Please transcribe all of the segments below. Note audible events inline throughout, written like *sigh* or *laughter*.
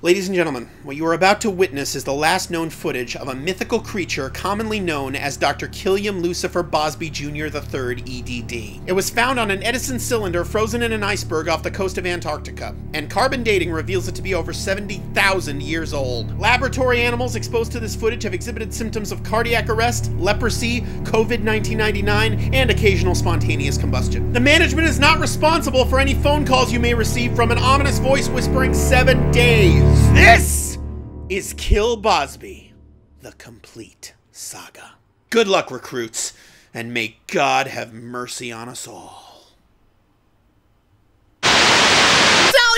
Ladies and gentlemen, what you are about to witness is the last known footage of a mythical creature commonly known as Dr. Killiam Lucifer Bosby Jr. III EDD. It was found on an Edison cylinder frozen in an iceberg off the coast of Antarctica, and carbon dating reveals it to be over 70,000 years old. Laboratory animals exposed to this footage have exhibited symptoms of cardiac arrest, leprosy, COVID 1999, and occasional spontaneous combustion. The management is not responsible for any phone calls you may receive from an ominous voice whispering seven days. This is Kill Bosby, the complete saga. Good luck, recruits, and may God have mercy on us all.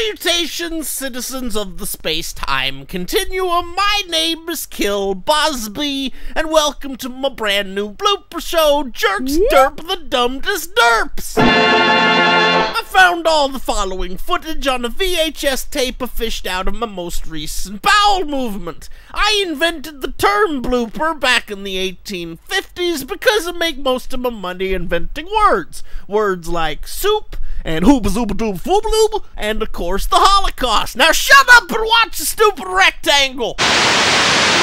Salutations, citizens of the space-time continuum. My name is Kill Bosby, and welcome to my brand new blooper show, Jerks Derp the Dumbest Derps. I found all the following footage on a VHS tape I fished out of my most recent bowel movement. I invented the term blooper back in the 1850s because I make most of my money inventing words. Words like soup, and hooba zooba dooba fooba and of course the Holocaust. Now shut up and watch the stupid rectangle!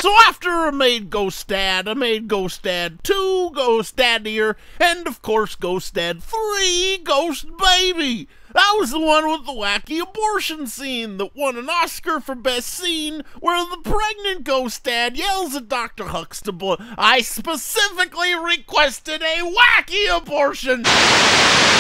So after I made Ghost Dad, I made Ghost Dad 2, Ghost Daddier, and of course Ghost Dad 3, Ghost Baby. That was the one with the wacky abortion scene that won an Oscar for Best Scene, where the pregnant ghost dad yells at Dr. Huxtable, I specifically requested a wacky abortion!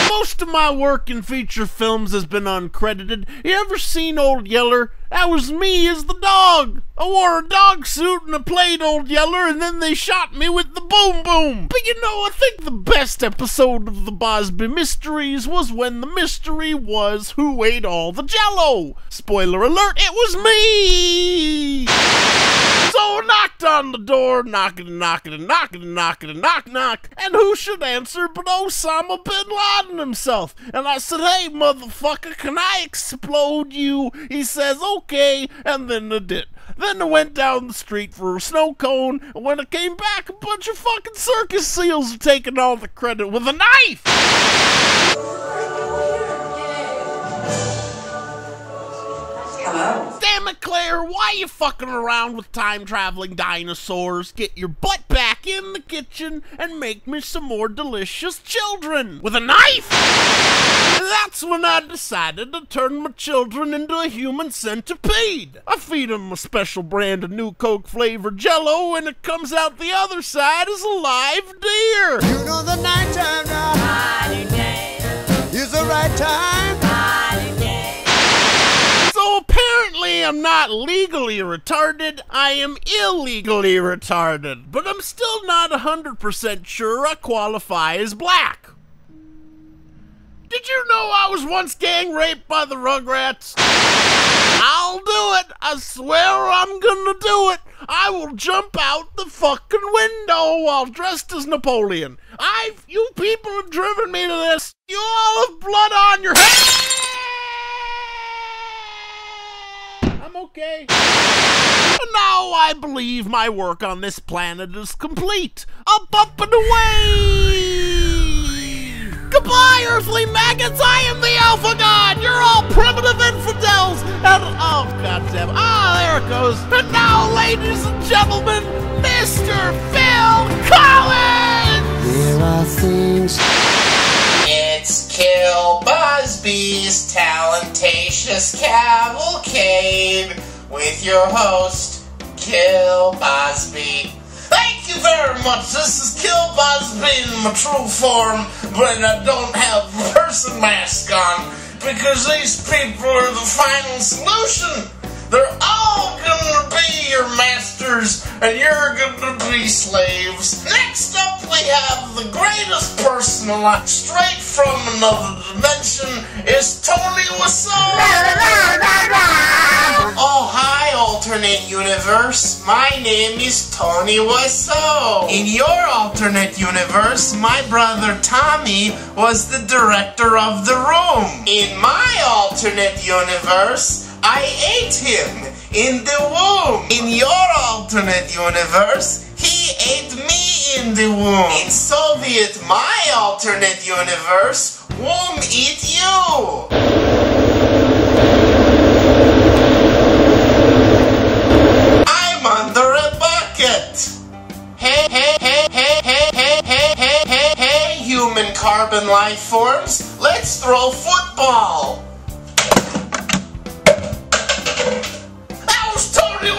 Most of my work in feature films has been uncredited. You ever seen Old Yeller? That was me as the dog. I wore a dog suit and I played Old Yeller, and then they shot me with the boom boom. But you know, I think the best episode of the Bosby Mysteries was when the mystery was who ate all the jello. Spoiler alert, it was me! So I knocked on the door, knocking and knocking and knocking and knocking and knock knock, and who should answer but Osama bin Laden himself? And I said, hey motherfucker, can I explode you? He says, oh, okay, and then I did. Then I went down the street for a snow cone, and when I came back, a bunch of fucking circus seals are taking all the credit with a knife! Damn it, Claire, why you fucking around with time traveling dinosaurs? Get your butt back in the kitchen and make me some more delicious children with a knife! That's when I decided to turn my children into a human centipede. I feed them a special brand of new Coke flavored jello, and it comes out the other side as a live deer. You know the nighttime now is the right time. So apparently I'm not legally retarded, I am illegally retarded, but I'm still not 100% sure I qualify as black. Did you know I was once gang raped by the Rugrats? I'll do it. I swear I'm gonna do it. I will jump out the fucking window while dressed as Napoleon. I've, you people have driven me to this. You all have blood on your hands. I'm okay. Now I believe my work on this planet is complete. Up, up, and away! Goodbye, earthly maggots! I am the Alpha God! You're all primitive infidels! And, oh, goddamn. Ah, there it goes. And now, ladies and gentlemen, Mr. Phil Collins! There are things Kill Bosby's Talentatious Cavalcade with your host, Kill Bosby. Thank you very much. This is Kill Bosby in my true form, but I don't have a person mask on because these people are the final solution. They're all gonna be your masters and you're gonna be slaves. Next up, we have the greatest person alive, straight from another dimension, is Tony Wiseau. Oh, hi, alternate universe. My name is Tony Wiseau. In your alternate universe, my brother Tommy was the director of the room. In my alternate universe, I ate him in the womb. In your alternate universe, he ate me in the womb. In Soviet, my alternate universe, womb eat you. human carbon life forms, let's throw football!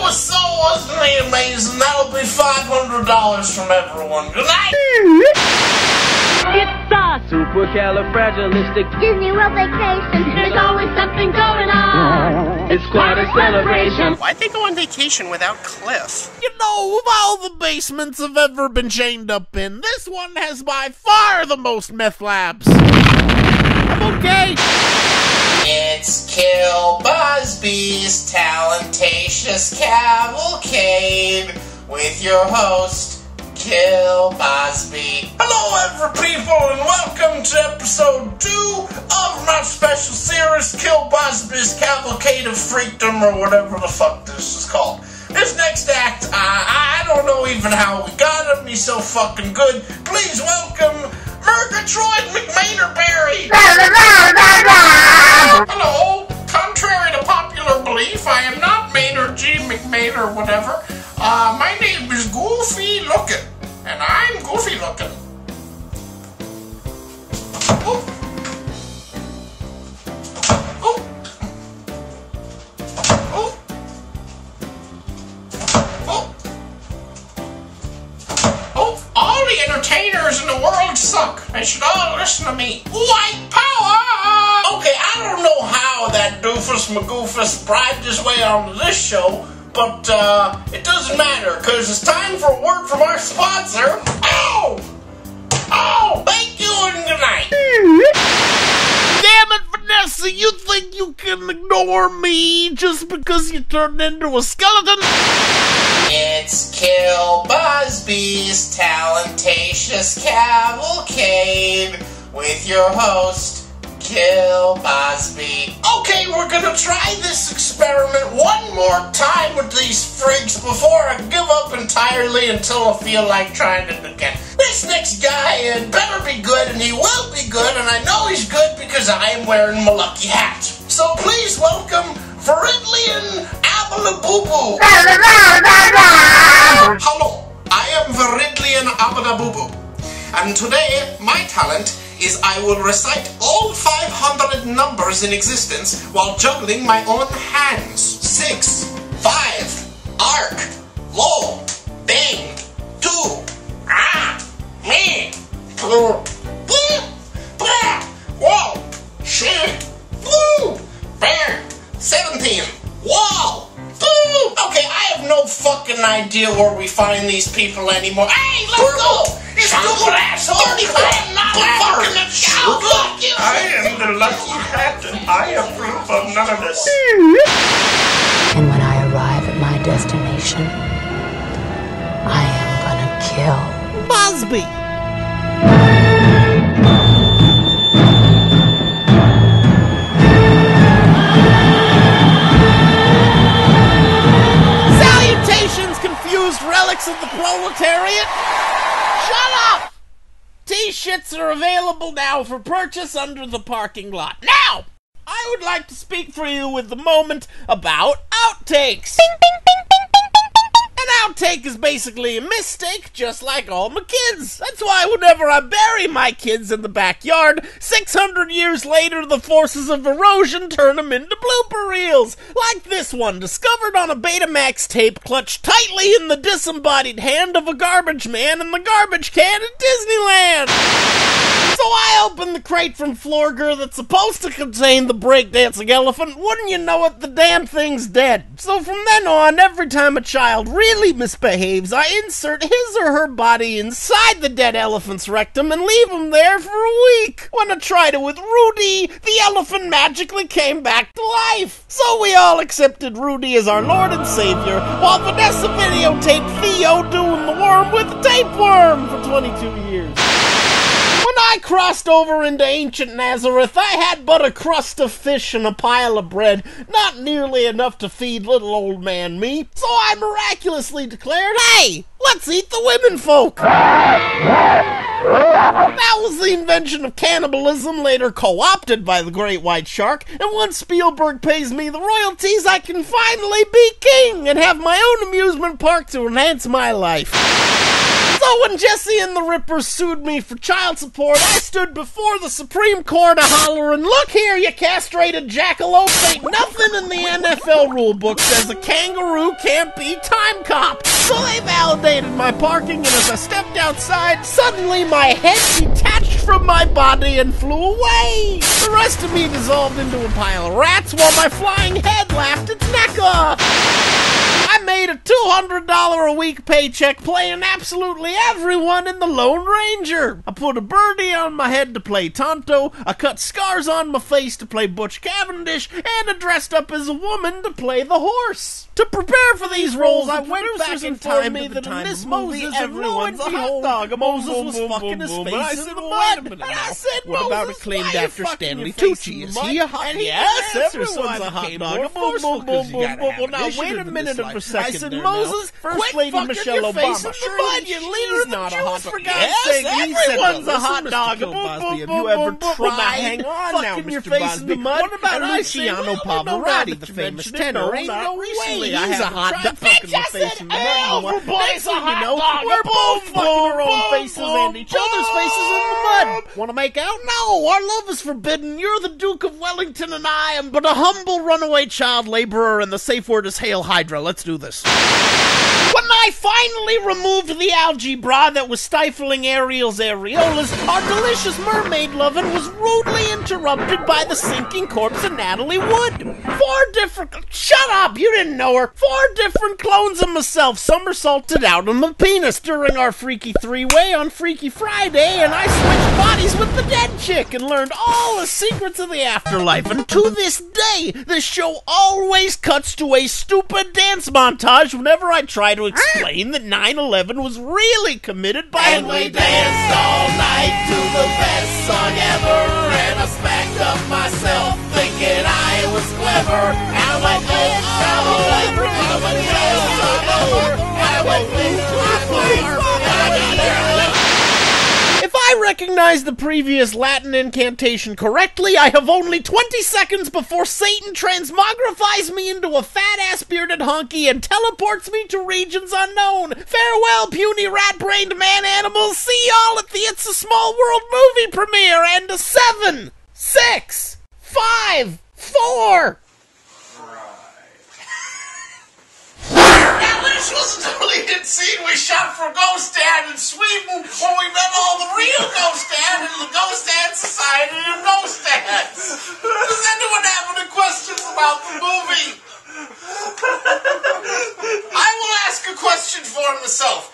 Was so wasn't amazing? That'll be five hundred dollars from everyone. Good night. It's a Supercalifragilistic. Disney World vacation. There's always something going on. It's quite a celebration. Why'd they go on vacation without Cliff? You know, of all the basements I've ever been chained up in, this one has by far the most meth labs. I'm okay. It's Kill Bosby's Talentatious Cavalcade with your host, Kill Bosby. Hello, every people, and welcome to episode two of my special series, Kill Bosby's Cavalcade of Freakdom, or whatever the fuck this is called. This next act, uh, I don't know even how we got him. He's so fucking good. Please welcome Murgatroyd McMainerberry. Hello. Contrary to popular belief, I am not Maynard G. McMahon or whatever. Uh, my name is Goofy Lookin', and I'm Goofy Lookin'. Oh. Suck. They should all listen to me. White power! Okay, I don't know how that doofus McGoofus bribed his way onto this show, but uh, it doesn't matter, because it's time for a word from our sponsor. Ow! Oh, thank you and good night. Damn it, Vanessa, you think you can ignore me just because you turned into a skeleton? It's Kill Bosby's Talentatious Cavalcade with your host, Kill Bosby. Okay, we're gonna try this experiment one more time with these freaks before I give up entirely until I feel like trying it again. This next guy uh, better be good, and he will be good, and I know he's good because I am wearing my lucky hat. So please welcome Abalabubu. Hello, I am Veridlian Abadabubu, and today my talent is I will recite all 500 numbers in existence while juggling my own hands. Six, five, arc, low, bang, two, ah, me, woo, bear, 17, wall, Boo! Okay, I have no fucking idea where we find these people anymore. Hey, let's go! It's Google asshole! 35 not fucking the oh, show! Fuck you! I am the lucky hat, and I approve of none of this. And when I arrive at my destination, I am gonna kill. Bosby! Available now for purchase under the parking lot. Now, I would like to speak for you with the moment about outtakes. An outtake is basically a mistake, just like all my kids. That's why whenever I bury my kids in the backyard, 600 years later, the forces of erosion turn them into blooper reels. Like this one, discovered on a Betamax tape clutched tightly in the disembodied hand of a garbage man in the garbage can at Disneyland. So I opened the crate from Florger that's supposed to contain the breakdancing elephant. Wouldn't you know it, the damn thing's dead. So from then on, every time a child really misbehaves, I insert his or her body inside the dead elephant's rectum and leave him there for a week. When I tried it with Rudy, the elephant magically came back to life. So we all accepted Rudy as our Lord and Savior, while Vanessa videotaped Theo doing the worm with the tapeworm for 22 years. Crossed over into ancient Nazareth, I had but a crust of fish and a pile of bread, not nearly enough to feed little old man me. So I miraculously declared, hey, let's eat the women folk. That was the invention of cannibalism, later co opted by the great white shark, and once Spielberg pays me the royalties, I can finally be king and have my own amusement park to enhance my life. So when Jesse and the Ripper sued me for child support, I stood before the Supreme Court a hollering, Look here, you castrated jackalope, ain't nothing in the NFL rulebook says a kangaroo can't be time cop. So they validated my parking, and as I stepped outside, suddenly my head detached from my body and flew away. The rest of me dissolved into a pile of rats while my flying head laughed its neck off. Made a $200 a week paycheck playing absolutely everyone in the Lone Ranger. I put a birdie on my head to play Tonto, I cut scars on my face to play Butch Cavendish, and I dressed up as a woman to play the horse. To prepare for these roles, I went back in time me that in this movie, everyone's a hot dog. Moses was fucking his face in the mud. And I said, What about Moses, acclaimed why actor Stanley Tucci? Is the he a hot he Yes, everyone's a hot dog. more Boom, boom, boom, gotta boom. now, wait a minute of a second I said. Moses, First Lady Michelle your Obama. the Surely mud, you she's leader of the not a hot for dog. God's Yes, sake. Everyone's a hot dog. Boom, boom, have boom, you ever boom, boom. tried hang on now, Mr. Bosby. the? What about Luciano say, well, no, no, Pavarotti, the famous tenor? Ain't no recently. Way I he's a hot dog. fucking your Bitch, I face said in the mud. You everybody's Next a hot know, dog. we're both fucking our own faces and each other's faces in the mud. Want to make out? No, our love is forbidden. You're the Duke of Wellington, and I am but a humble runaway child laborer, and the safe word is Hail Hydra. Let's do this. When I finally removed the algebra that was stifling Ariel's areolas, our delicious mermaid lovin' was rudely interrupted by the sinking corpse of Natalie Wood. Four different. Shut up! You didn't know her. Four different clones of myself somersaulted out on my penis during our Freaky Three Way on Freaky Friday, and I switched bodies with the dead chick and learned all the secrets of the afterlife. And to this day, this show always cuts to a stupid dance montage whenever I try to explain that 9 11 was really committed by. And we danced all night to the best song ever, and I smacked up myself thinking I was clever. I home, I I'm. I went If I recognize the previous Latin incantation correctly, I have only 20 seconds before Satan transmogrifies me into a fat ass bearded honky and teleports me to regions unknown. Farewell, puny rat brained man animals. See y'all at the It's a Small World movie premiere. And a seven, six, five, four. This was a deleted scene we shot for Ghost Dad in Sweden when we met all the real Ghost Dad in the Ghost Dad Society of Ghost Dads. Does anyone have any questions about the movie? I will ask a question for myself.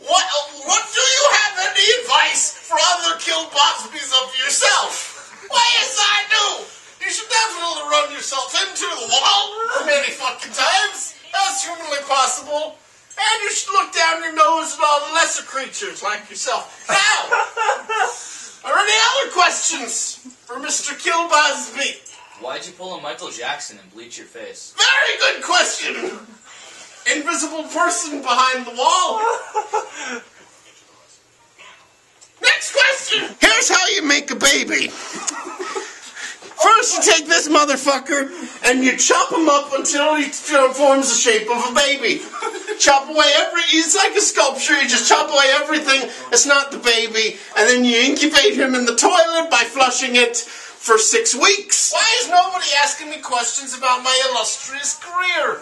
What, what do you have any advice for other Kill Bosbys of yourself? Why, yes, I do. You should definitely run yourself into the wall many fucking times. That's humanly possible. And you should look down your nose at all the lesser creatures like yourself. Now, *laughs* are any other questions for Mr. Kill Bosby? Why'd you pull a Michael Jackson and bleach your face? Very good question. Invisible person behind the wall. *laughs* Next question. Here's how you make a baby. First, you take this motherfucker and you chop him up until he forms the shape of a baby. Chop away every. He's like a sculpture. You just chop away everything. It's not the baby, and then you incubate him in the toilet by flushing it for six weeks. Why is nobody asking me questions about my illustrious career?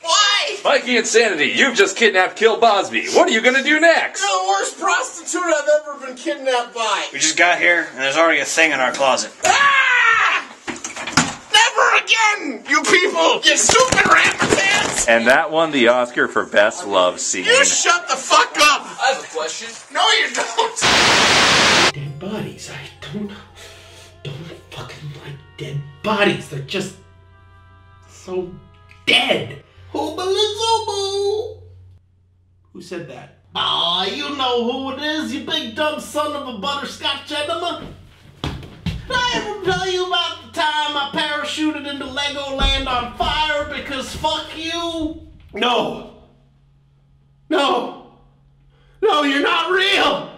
Why? Mikey Insanity, you've just kidnapped Kill Bosby. What are you gonna do next? You're the worst prostitute I've ever been kidnapped by. We just got here, and there's already a thing in our closet. Ah! Never again, you people! You stupid rambuncans! And that won the Oscar for Best Love Scene. You shut the fuck up! I have a question. No, you don't! Dead bodies. I don't. Don't fucking like dead bodies. They're just. so dead. Hoobalizooboo! Who said that? Ah, you know who it is, you big dumb son of a butterscotch enema. Did I ever tell you about the time I parachuted into Legoland on fire because fuck you? No! No! No, you're not real!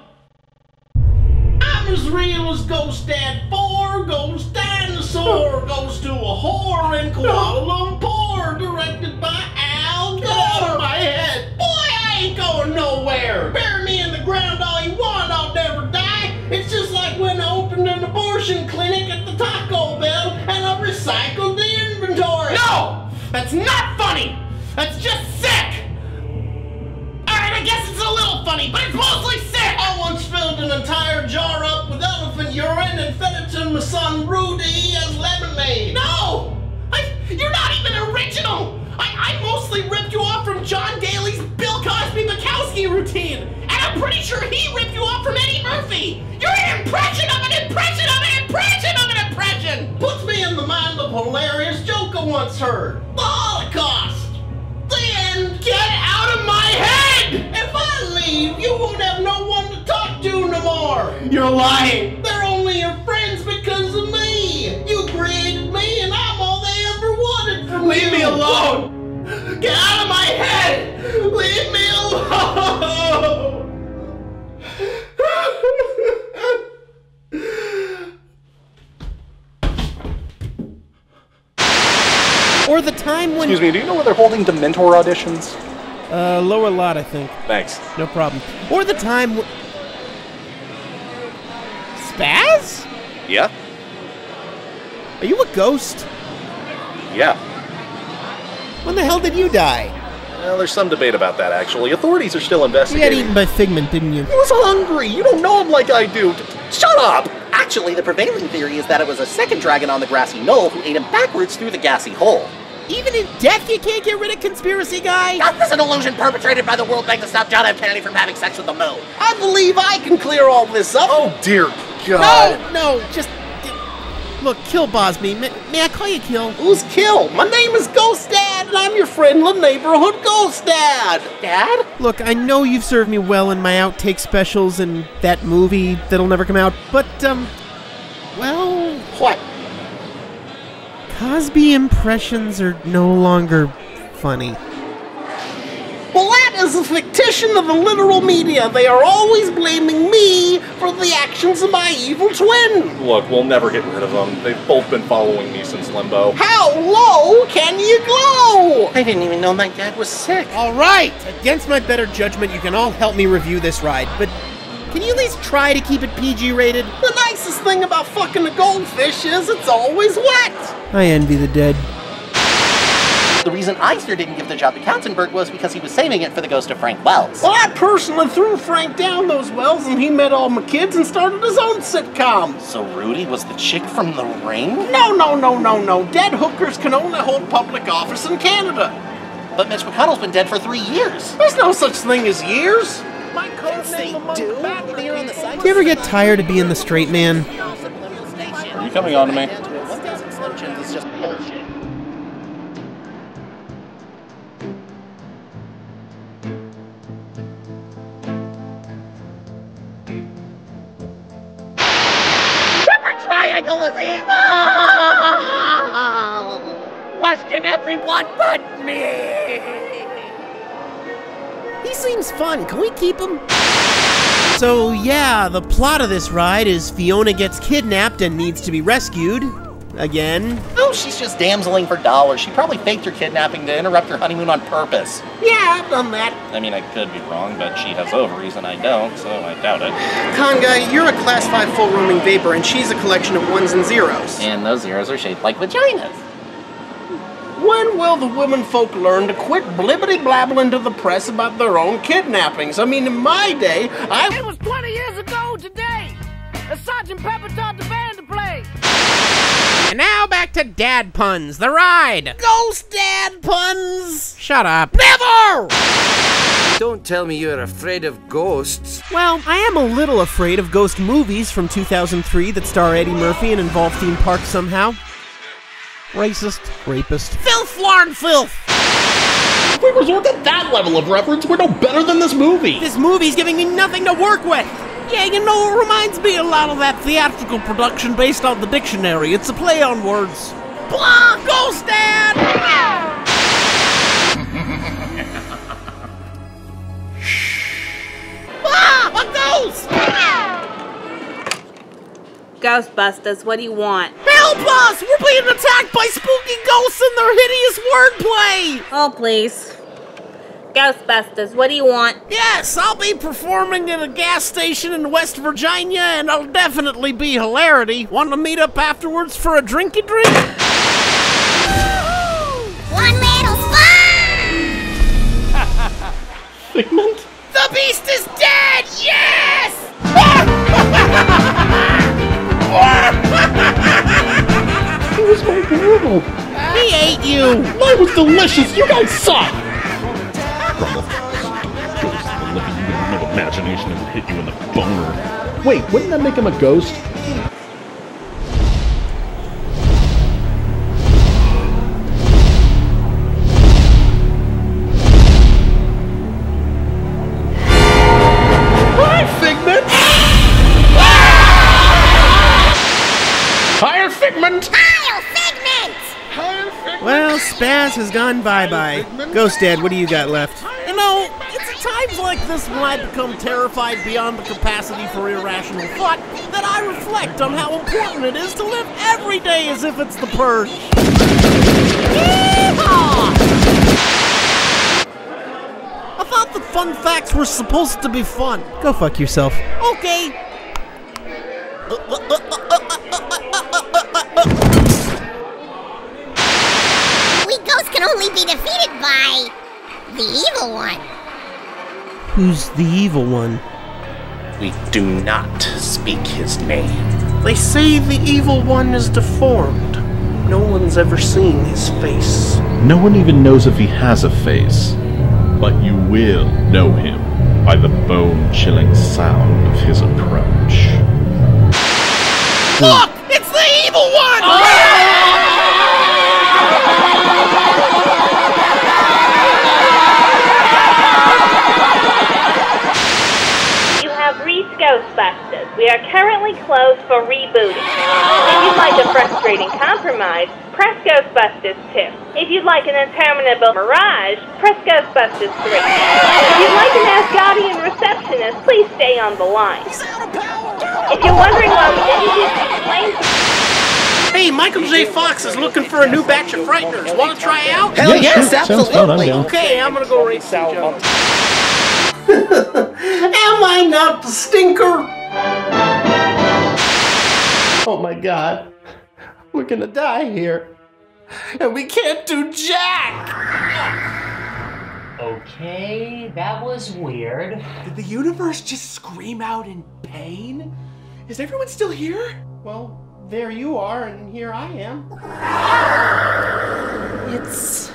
I'm as real as Ghost Dad 4, Ghost Dinosaur, goes to a whore in Kuala Lumpur, directed by out of my head. Boy, I ain't going nowhere. Bury me in the ground all you want, I'll never die. It's just like when I opened an abortion clinic at the Taco Bell and I recycled the inventory. No! That's not funny! That's just sick! Alright, I guess it's a little funny, but it's mostly sick! I once filled an entire jar up with elephant urine and fed it to my son Rudy as lemonade. No! I, you're not even original! I, I mostly ripped you off from Jon Daly's Bill Cosby Bukowski routine! And I'm pretty sure he ripped you off from Eddie Murphy! You're an impression of an impression of an impression of an impression! Puts me in the mind of a hilarious joke I once heard. The Holocaust. The end. Get out of my head! If I leave, you won't have no one to talk to no more. You're lying! They're only your friends because of me. You created me, and I'm all they ever wanted from Leave you. me alone! Get out of my head! Leave me alone. Or the time when. Excuse me, do you know where they're holding Dementor auditions? Uh, lower lot, I think. Thanks. No problem. Or the time. W- Spaz? Yeah? Are you a ghost? Yeah. When the hell did you die? Well, there's some debate about that, actually. Authorities are still investigating. You got investigating. eaten by Figment, didn't you? He was hungry! You don't know him like I do! Shut up! Actually, the prevailing theory is that it was a second dragon on the grassy knoll who ate him backwards through the gassy hole. Even in death, you can't get rid of conspiracy guy? That was an illusion perpetrated by the World Bank to stop John F. Kennedy from having sex with the moon. I believe I can clear all this up. Oh, dear God. No, no, just. Look, Kill Bosby. May, may I call you Kill? Who's Kill? My name is Ghost Dad, and I'm your friendly neighborhood Ghost Dad. Dad? Look, I know you've served me well in my outtake specials and that movie that'll never come out, but, um. Well. What? Cosby impressions are no longer funny. Well, that is a fictition of the literal media. They are always blaming me for the actions of my evil twin. Look, we'll never get rid of them. They've both been following me since Limbo. How low can you go? I didn't even know my dad was sick. Alright! Against my better judgment, you can all help me review this ride, but can you at least try to keep it PG rated? The nicest thing about fucking a goldfish is it's always wet. I envy the dead. The reason Eisner didn't give the job to Katzenberg was because he was saving it for the ghost of Frank Wells. Well, I personally threw Frank down those wells, and he met all my kids and started his own sitcom. So Rudy was the chick from The Ring? No, no, no, no, no. Dead hookers can only hold public office in Canada. But Mitch McConnell's been dead for three years. There's no such thing as years. My Yes, they do. They're on the side. Do you ever get tired of being the straight man? Are you coming on to me? But me! He seems fun. Can we keep him? So, yeah, the plot of this ride is Fiona gets kidnapped and needs to be rescued. Again. Oh, she's just damseling for dollars. She probably faked her kidnapping to interrupt her honeymoon on purpose. Yeah, I've done that. I mean, I could be wrong, but she has ovaries and I don't, so I doubt it. Con guy, you're a class 5 full roaming vapor, and she's a collection of ones and zeros. And those zeros are shaped like vaginas. When will the women folk learn to quit blibbity blabbling to the press about their own kidnappings? I mean, in my day, I. It was 20 years ago today that Sergeant Pepper taught the band to play. And now back to dad puns, the ride. Ghost dad puns! Shut up. Never! Don't tell me you're afraid of ghosts. Well, I am a little afraid of ghost movies from 2003 that star Eddie Murphy and involve theme parks somehow. Racist, rapist. Filth, Lauren, filth. If we resort to that level of reference, we're no better than this movie. This movie's giving me nothing to work with! Yeah, you know, it reminds me a lot of that theatrical production based on the dictionary. It's a play on words. Blah! Ghost Dad! ah! A ghost! Ghostbusters, what do you want? Help us! We're being attacked by spooky ghosts and their hideous wordplay! Oh, please. Ghostbusters, what do you want? Yes, I'll be performing at a gas station in West Virginia, and I'll definitely be hilarity. Want to meet up afterwards for a drinky drink? One little spot! Figment? The beast is dead! Yes! *laughs* *laughs* He was my world. He ate you! Mine was delicious. You guys suck. Grumble. Ghost of the living you with no imagination and hit you in the boner. Wait, wouldn't that make him a ghost? Has gone bye-bye. Ghost Dad, what do you got left? You know, it's at times like this when I become terrified beyond the capacity for irrational thought that I reflect on how important it is to live every day as if it's the purge. Yeehaw! I thought the fun facts were supposed to be fun. Go fuck yourself. Okay. We ghosts can only be defeated by the evil one. Who's the evil one? We do not speak his name. They say the evil one is deformed. No one's ever seen his face. No one even knows if he has a face, but you will know him by the bone chilling sound of his approach. Look! It's the evil one! Oh, you have reached Ghostbusters. We are currently closed for rebooting. If you'd like a frustrating compromise, press Ghostbusters 2. If you'd like an interminable mirage, press Ghostbusters 3. If you'd like an Asgardian receptionist, please stay on the line. If you're wondering why we didn't use these flames Hey, Michael J. Fox is looking for a new batch of Frighteners. Want to try out? Hell Yeah, yes, sure. Sounds fun. I'm absolutely. Okay, I'm gonna go race Joe. *laughs* Am I not the stinker? Oh my god. We're gonna die here. And we can't do jack! Okay, that was weird. Did the universe just scream out in pain? Is everyone still here? Well, there you are, and here I am. It's.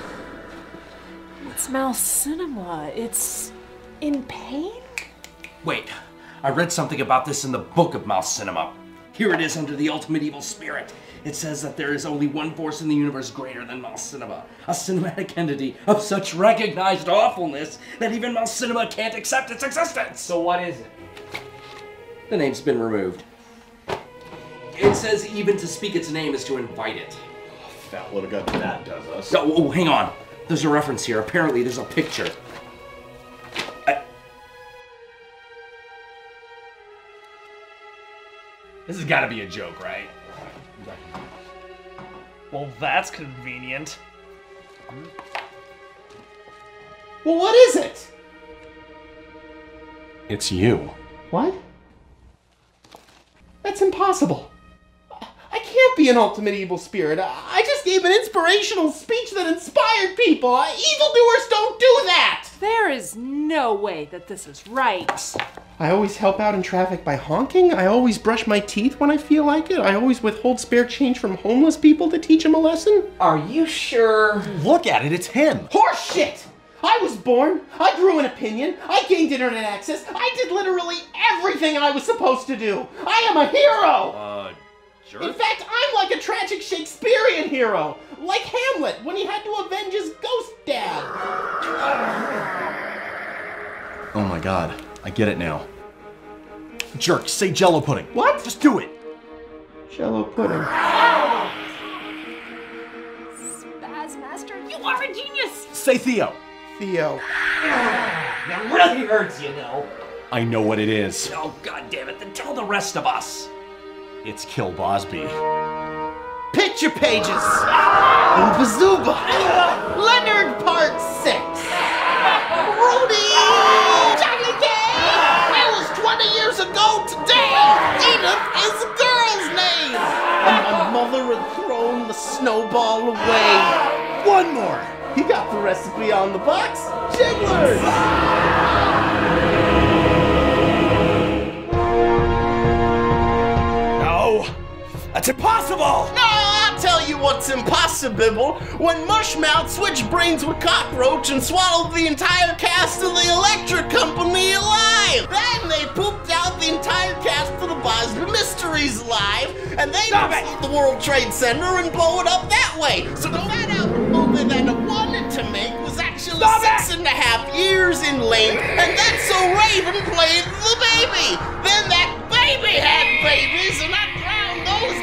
It's Mouse Cinema. It's in pain? Wait, I read something about this in the book of Mouse Cinema. Here it is under the ultimate evil spirit. It says that there is only one force in the universe greater than Mouse Cinema, a cinematic entity of such recognized awfulness that even Mouse Cinema can't accept its existence. So what is it? The name's been removed. It says even to speak its name is to invite it. Oh, fat little gut that does us. Oh, oh, hang on. There's a reference here. Apparently, there's a picture. This has got to be a joke, right? Well, that's convenient. Well, what is it? It's you. What? That's impossible. I can't be an ultimate evil spirit. I just gave an inspirational speech that inspired people. Evildoers don't do that! There is no way that this is right. I always help out in traffic by honking. I always brush my teeth when I feel like it. I always withhold spare change from homeless people to teach them a lesson. Are you sure? Look at it, it's him. Horseshit! I was born, I grew an opinion, I gained internet access, I did literally everything I was supposed to do. I am a hero! Uh, jerk? In fact, I'm like a tragic Shakespearean hero, like Hamlet when he had to avenge his ghost dad. Oh my god, I get it now. Jerk, say jello pudding. What? Just do it. Jello pudding. Spazmaster, you are a genius! Say Theo. Theo. That really hurts, you know. I know what it is. Oh, god damn it, then tell the rest of us. It's Kill Bosby. Picture pages. Ooba Zooba. Leonard Part 6. Howdy! Johnny Cage! That was 20 years ago today! Edith is a girl's name! And my mother had thrown the snowball away. One more! You got the recipe on the box? Jigglers! That's impossible! No, I'll tell you what's impossible. When Mushmouth switched brains with Cockroach and swallowed the entire cast of the Electric Company alive. Then they pooped out the entire cast of the Bosby Mysteries alive, and they Stop it! the World Trade Center and blow it up that way. So the out movie that I wanted to make was actually Stop six and a half years in length, and that's so Raven played the baby. Then that baby had babies, and I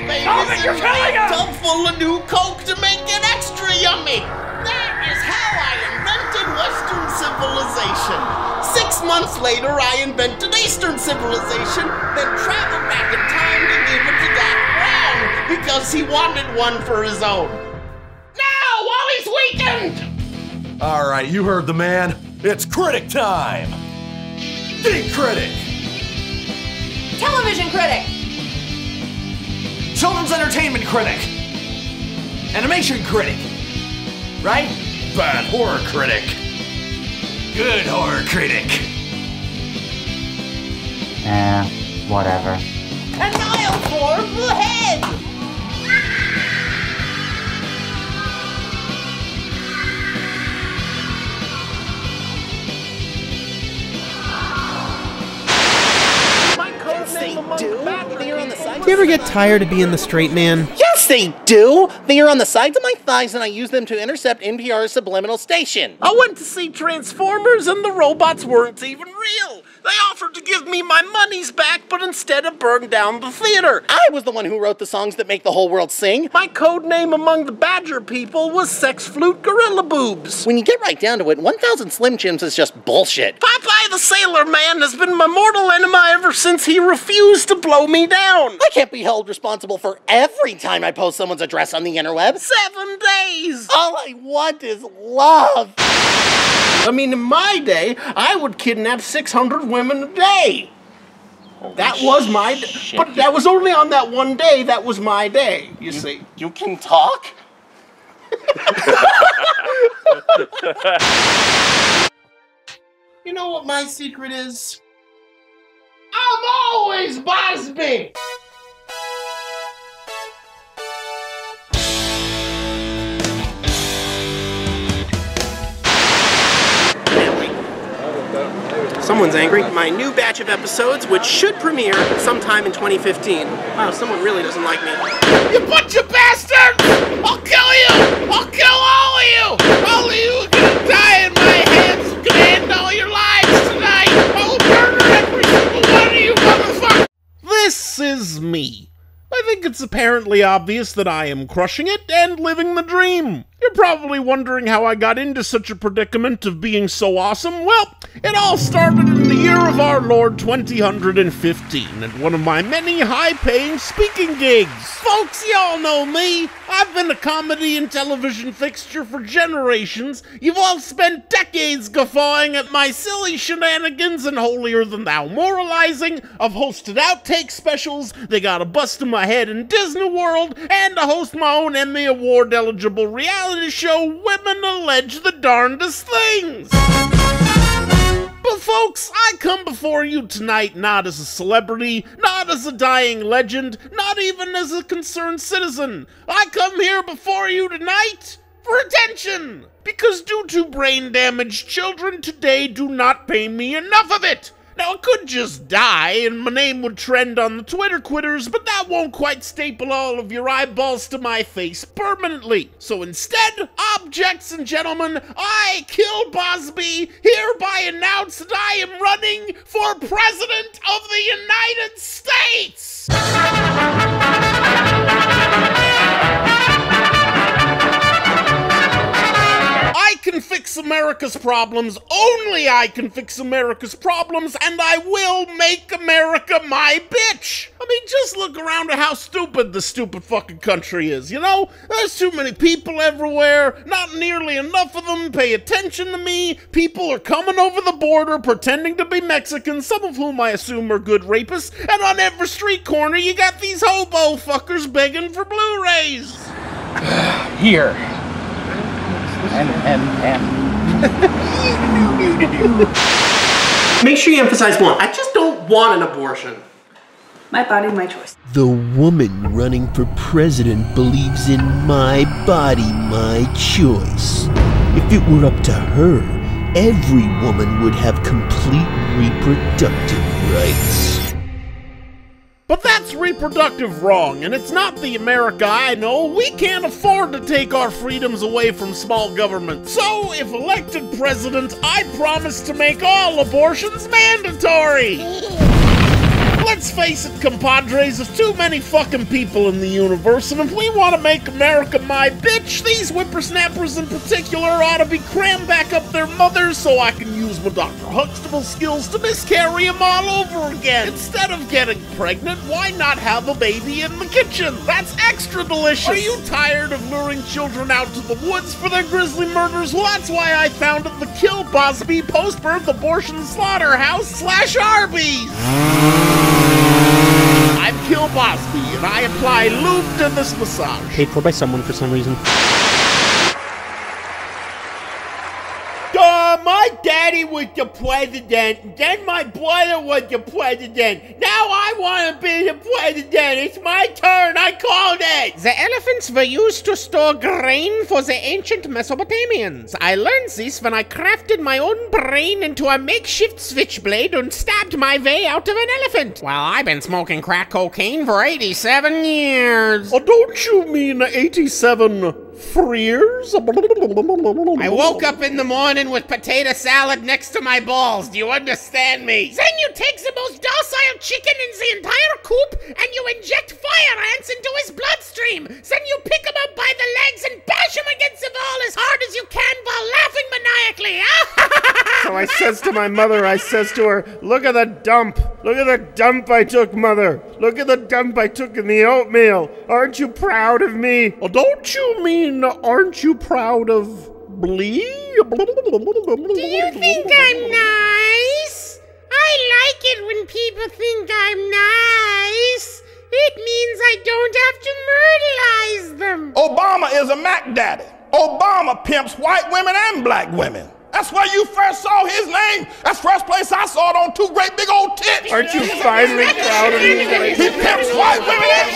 drowned those babies Stop it, you're killing us! tub full of new Coke to make it extra yummy. That is how I invented Western civilization. Six months later, I invented Eastern civilization, then traveled back in time to give it to Doc Brown because he wanted one for his own. Now, Wally's weakened! All right, you heard the man. It's critic time. Geek critic. Television critic! Children's entertainment critic! Animation critic! Right? Bad horror critic! Good horror critic! Eh, whatever. And I'll form Do you ever get tired of being the straight man? Yes, they do. They are on the sides of my thighs, and I use them to intercept NPR's subliminal station. I went to see Transformers and the robots weren't even real. They offered to give me my monies back, but instead have burned down the theater. I was the one who wrote the songs that make the whole world sing. My code name among the Badger people was Sex Flute Gorilla Boobs. When you get right down to it, 1,000 Slim Jims is just bullshit. Popeye the Sailor Man has been my mortal enemy ever since he refused to blow me down. I can't be held responsible for every time I post someone's address on the interweb. Seven days. All I want is love. I mean, in my day, I would kidnap 600 women a day. that was my shit. But that was only on that one day. That was my day, you see. You can talk? *laughs* You know what my secret is? I'm always Bosby! Someone's angry. My new batch of episodes, which should premiere sometime in 2015. Wow, someone really doesn't like me. You bunch of bastards! I'll kill you! I'll kill all of you! All of you are gonna die in my hands! You're gonna end all your lives tonight! I will murder every single one of you motherfuckers! This is me. I think it's apparently obvious that I am crushing it and living the dream. You're probably wondering how I got into such a predicament of being so awesome. Well, it all started in the year of our Lord 2015 at one of my many high paying speaking gigs. Folks, y'all know me. I've been a comedy and television fixture for generations. You've all spent decades guffawing at my silly shenanigans and holier than thou moralizing. I've hosted outtake specials. They got a bust in my head in Disney World, and I host my own Emmy Award eligible reality show, Women Allege the Darndest Things. But folks, I come before you tonight not as a celebrity, not as a dying legend, not even as a concerned citizen. I come here before you tonight for attention. Because due to brain damage, children today do not pay me enough of it. Now, I could just die and my name would trend on the Twitter quitters, but that won't quite staple all of your eyeballs to my face permanently. So instead, objects and gentlemen, I, Kill Bosby, hereby announce that I am running for President of the United States! *laughs* can fix America's problems. Only I can fix America's problems, and I will make America my bitch. I mean, just look around at how stupid the stupid fucking country is, you know? There's too many people everywhere, not nearly enough of them pay attention to me. People are coming over the border pretending to be Mexicans, some of whom I assume are good rapists, and on every street corner you got these hobo fuckers begging for Blu-rays. Here. And, and, and. *laughs* Make sure you emphasize one. I just don't want an abortion. My body, my choice. The woman running for president believes in my body, my choice. If it were up to her, every woman would have complete reproductive rights. But that's reproductive wrong, and it's not the America I know. We can't afford to take our freedoms away from small government. So, if elected president, I promise to make all abortions mandatory. *laughs* Let's face it, compadres, there's too many fucking people in the universe, and if we want to make America my bitch, these whippersnappers in particular ought to be crammed back up their mothers so I can use my Dr. Huxtable skills to miscarry them all over again. Instead of getting pregnant, why not have a baby in the kitchen? That's extra delicious. Are you tired of luring children out to the woods for their grisly murders? Well, that's why I founded the Kill Bosby Post-Birth Abortion Slaughterhouse slash Arby's. Kill Bosby, and I apply lube to this massage. Paid for by someone for some reason. Uh, my daddy was the president, then my brother was the president. Now I want to be the president. It's my turn. I called it. The elephants were used to store grain for the ancient Mesopotamians. I learned this when I crafted my own brain into a makeshift switchblade and stabbed my way out of an elephant. Well, I've been smoking crack cocaine for 87 years. Oh, don't you mean 87 Freers? I woke up in the morning with potato salad next to my balls. Do you understand me? Then you take the most docile chicken in the entire coop and you inject fire ants into his bloodstream. Then you pick him up by the legs and bash him against the wall as hard as you can while laughing maniacally. so I says to my mother, I says to her, look at the dump. Look at the dump I took, mother. Look at the dump I took in the oatmeal. Aren't you proud of me? Oh, don't you mean, aren't you proud of Blee? Do you think I'm nice? I like it when people think I'm nice. It means I don't have to murderize them. Obama is a Mac Daddy. Obama pimps white women and black women. That's where you first saw his name. That's first place I saw it on two great big old tits. Aren't you finally proud of me? He pimps white women and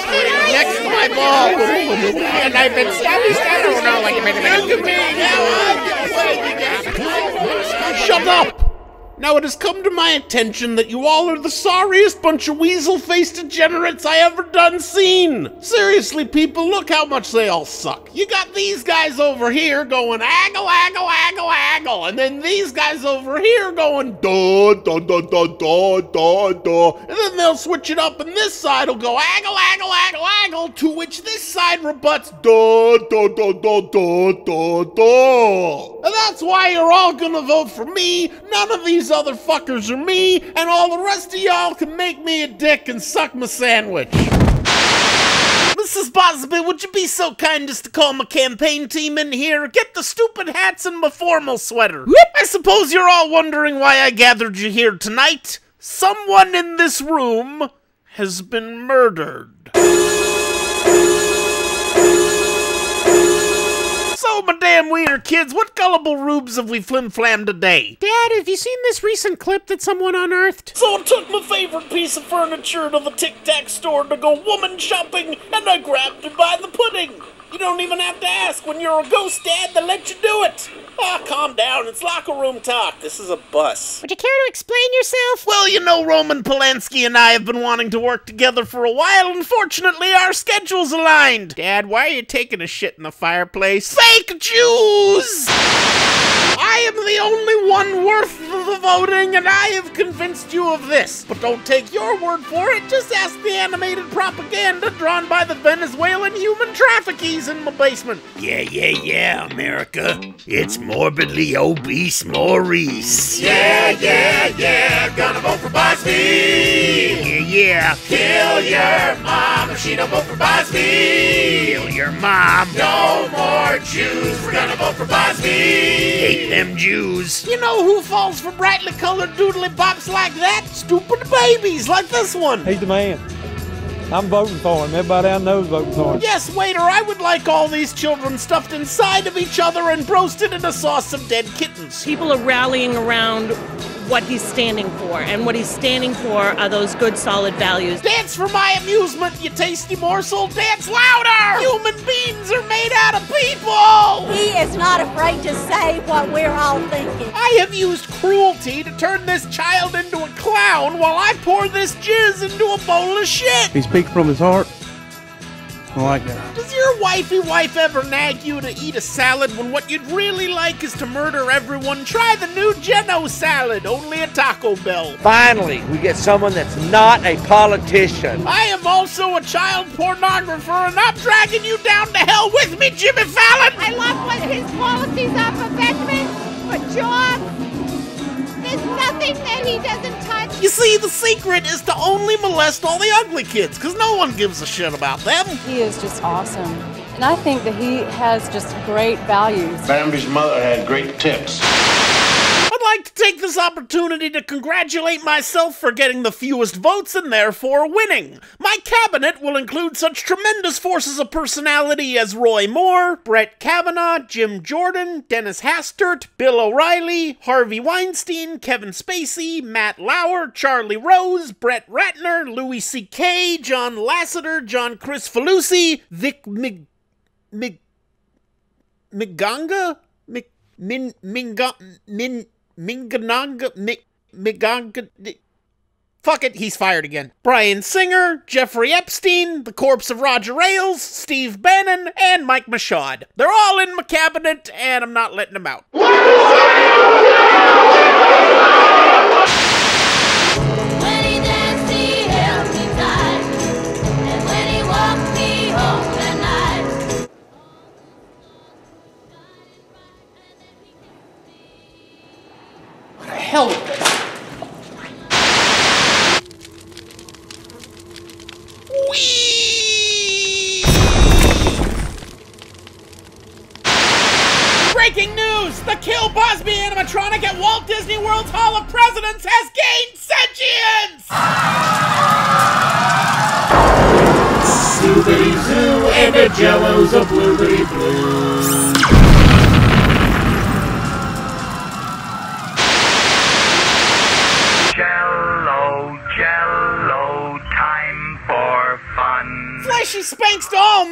Next to my balls. and I've been stabbing, stabbing. Oh, no, wait a minute. Shut up! Now it has come to my attention that you all are the sorriest bunch of weasel-faced degenerates I ever done seen. Seriously, people, look how much they all suck. You got these guys over here going aggle, aggle, aggle, aggle, and then these guys over here going da, da, da, da, da, da, da, and then they'll switch it up, and this side will go aggle, aggle, aggle, aggle, to which this side rebuts da, da, da, da, da, da, da. And that's why you're all gonna vote for me. None of these other fuckers are me, and all the rest of y'all can make me a dick and suck my sandwich. Mrs. Bosby, would you be so kind as to call my campaign team in here? Get the stupid hats and my formal sweater. I suppose you're all wondering why I gathered you here tonight. Someone in this room has been murdered. So, my damn wiener kids, what gullible rubes have we flim-flammed today? Dad, have you seen this recent clip that someone unearthed? So I took my favorite piece of furniture to the Tic Tac store to go woman shopping, and I grabbed it by the pudding. You don't even have to ask when you're a ghost dad to let you do it. Ah, calm down. It's locker room talk. This is a bus. Would you care to explain yourself? Well, you know, Roman Polanski and I have been wanting to work together for a while. Unfortunately, our schedules aligned. Dad, why are you taking a shit in the fireplace? Fake Jews! I am the only one worth the voting, and I have convinced you of this. But don't take your word for it. Just ask the animated propaganda drawn by the Venezuelan human traffickies in my basement. Yeah, yeah, yeah, America. It's morbidly obese Maurice. Yeah, yeah, yeah, gonna vote for Bosby. Yeah, yeah. Kill your mom if she don't vote for Bosby. Kill your mom. No more Jews, we're gonna vote for Bosby. Hate them Jews. You know who falls for brightly colored doodly bops like that? Stupid babies like this one. He's the man. I'm voting for him. Everybody I know is voting for him. Yes, waiter, I would like all these children stuffed inside of each other and roasted in a sauce of dead kittens. People are rallying around what he's standing for, and what he's standing for are those good, solid values. Dance for my amusement, you tasty morsel. Dance louder! Human beings are made out of people! He is not afraid to say what we're all thinking. I have used cruelty to turn this child into a clown while I pour this jizz into a bowl of shit. He speaks from his heart. I like that. Does your wifey wife ever nag you to eat a salad when what you'd really like is to murder everyone? Try the new Geno salad, only at Taco Bell. Finally, we get someone that's not a politician. I am also a child pornographer, and I'm dragging you down to hell with me, Jimmy Fallon! I love what his policies are for veterans, for jobs. There's nothing that he doesn't touch. You see, the secret is to only molest all the ugly kids, because no one gives a shit about them. He is just awesome. And I think that he has just great values. Bambi's mother had great tips. I'd like to take this opportunity to congratulate myself for getting the fewest votes and therefore winning. My cabinet will include such tremendous forces of personality as Roy Moore, Brett Kavanaugh, Jim Jordan, Dennis Hastert, Bill O'Reilly, Harvey Weinstein, Kevin Spacey, Matt Lauer, Charlie Rose, Brett Ratner, Louis C.K., John Lasseter, John Kricfalusi, Vic Mig... Mig... Miganga? Mig... Min... Minga... Min... Mingananga, Mi- Miganga. Fuck it, he's fired again. Bryan Singer, Jeffrey Epstein, the corpse of Roger Ailes, Steve Bannon, and Mike Machad. They're all in my cabinet, and I'm not letting them out. Hell with this? Breaking news! The Kill Bosby animatronic at Walt Disney World's Hall of Presidents has gained sentience! Zoobity zoo and a jello's a blueberry blue.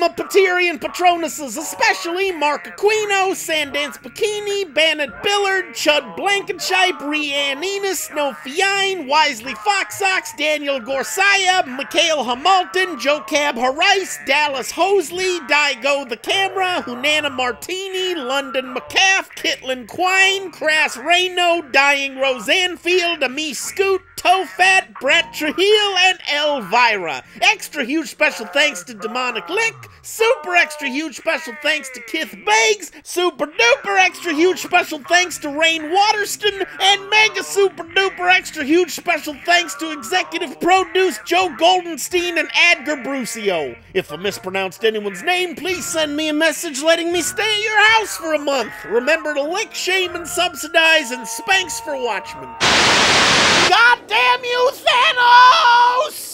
All Patreon Patronuses, especially Mark Aquino, Sandance Bikini, Bannet Billard, Chud Blankenship, Rhiann Enos, Snow Fiine, Wisely Foxox, Daniel Gorsaya, Mikhail Hamilton, Joe Cab Harice, Dallas Hosley, Daigo the Camera, Hunana Martini, London McCaff, Kitlin Quine, Crass Rayno, Dying Roseanne Field, Ami Scoot, Tofat, Brett Trujillo, and Elvira. Extra huge special thanks to Demonic Lick. Super extra huge special thanks to Kith Beggs. Super duper extra huge special thanks to Rain Waterston. And mega super duper extra huge special thanks to executive produce Joe Goldenstein and Adgar Brucio. If I mispronounced anyone's name, please send me a message letting me stay at your house for a month. Remember to lick, shame, and subsidize, and spanks for Watchmen. God Damn you, Thanos!